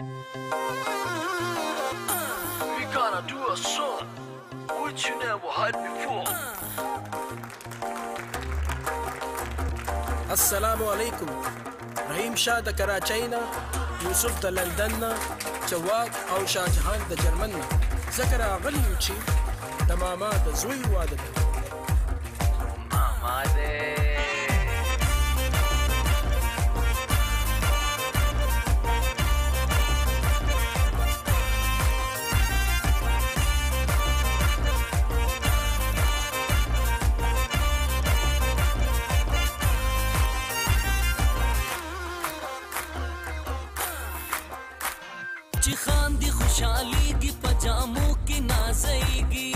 We gonna do a song which you never heard before. السلام عليكم رحیم شاه د کراچۍ نه یوسف د لندن نه جواد او شاه جهان د جرمن نه ځکه راغلي یو چې د ماما د زوی واده دی ماما دی शाली की पजामों की नाजगी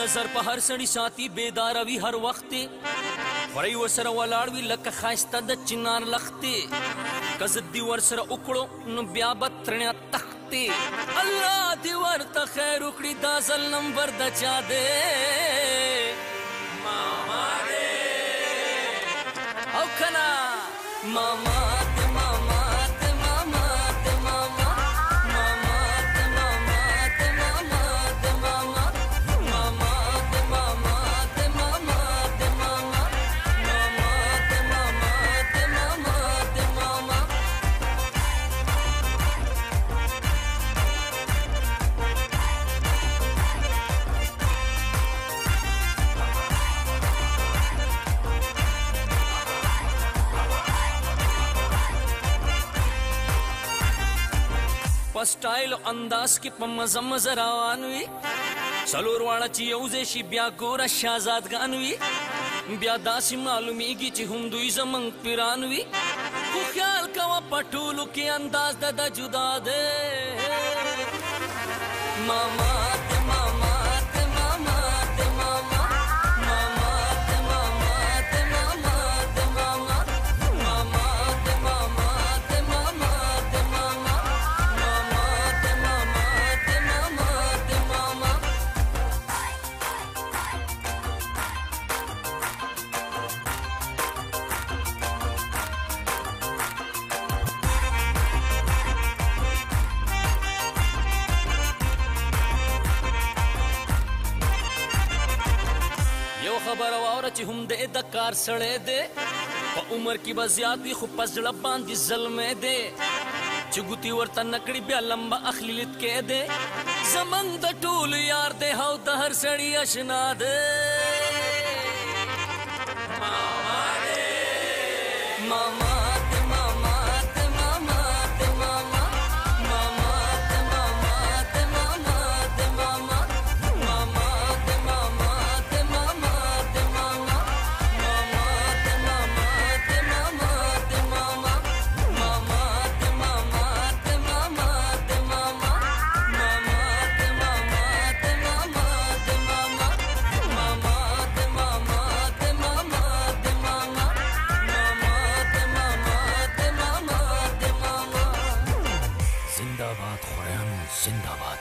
نظر په هر سړی ساتي بیدار وي هر وخت وړي وسره ولاړ وي لکه خاسته د چنار لختې کز دی ور سره وکړو نو بیا به ترنیا تختې الله دی ورته خیر وکړي دا ځل نمبر د چا دی ماما دی او کنا ماما په سټایل انداز کې په مزه مزه روان وي څلور واړه چې یوځای شي بیا ګوره شهزادګان وي بیا داسې معلومیږي چې هم دوی زمونږ پیران وي خو خیال کوه په ټولو کې انداز د ده جدا دی ماما خبر واوره چې هم دې د کار سړې دې په عمر کې بزیات وي خو پس ځړه باندې ظلمې دې چې ګوتی ورته نکړي بیا لمبا اخلي لید کې دې زمنګ د ټول یار دې هاو د هر سړی آشنا دې ماما دې ماما ダーこれはもう死んだバ